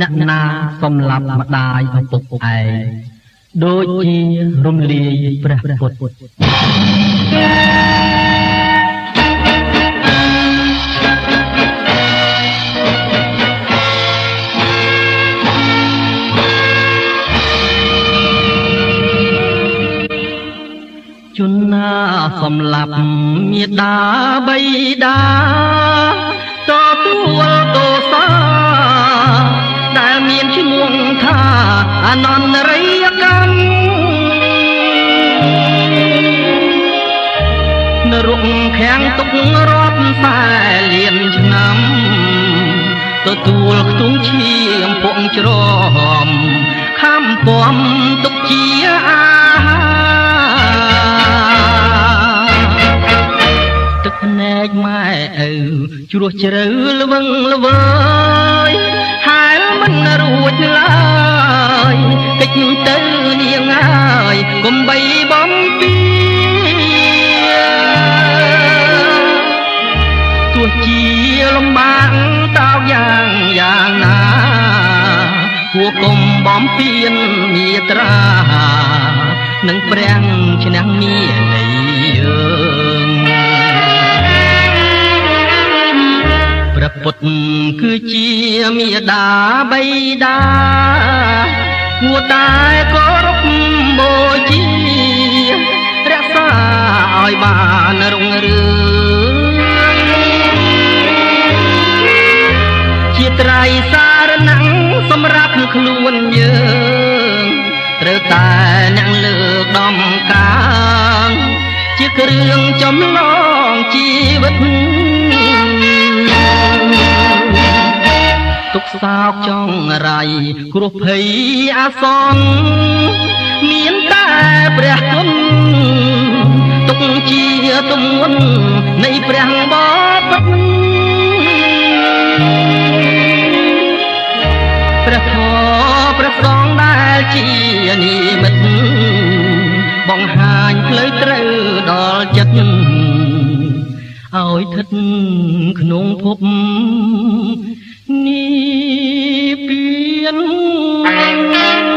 អ្នកណាសំឡាប់ម្ដាយឪពុកឯងដូចជារំលាយព្រះពុទ្ធជនណាសំឡាប់មេដាបៃតាទទួលទោសាដែលមាន ឈ្មោះថាអនន្តរិយកម្មនរុកខាំងទុករាប់សែលានឆ្នាំទទួលខ្ទង់ឈាមពងច្រំខំពំទុកជាអាទឹកភ្នែកម៉ែឪជ្រោះជ្រៅល្វឹងល្វើយហើយមិន រួចឡើយកិច្ចទៅនាងអើយកុំបីបំពីទោះជាលំបាកតោកយ៉ាងយ៉ាងណាពួកកុំបំពៀនមេត្រានឹងព្រះឈ្នះមាននៃយើ ព្រះពុទ្ធគឺជាមេដាបៃតាគួរតែគោរពបូជារក្សាឲ្យបានរុងរឿងជាត្រៃសារណងសម្រាប់ខ្លួនយើងត្រូវតែអ្នកលើកដំកាងជាគ្រឿងចម្លងជីវិត សោកចង់រៃគ្រោះភ័យអាសន្នមានតែព្រះគុណទុកជាទំនុននៃព្រះបបិទ្ធព្រះធម៌ព្រះសង្ឃដែលជានិមិត្តបង្ហាញផ្លូវត្រូវដល់ចិត្តឲ្យស្ថិតក្នុងភពនិ ព្វាន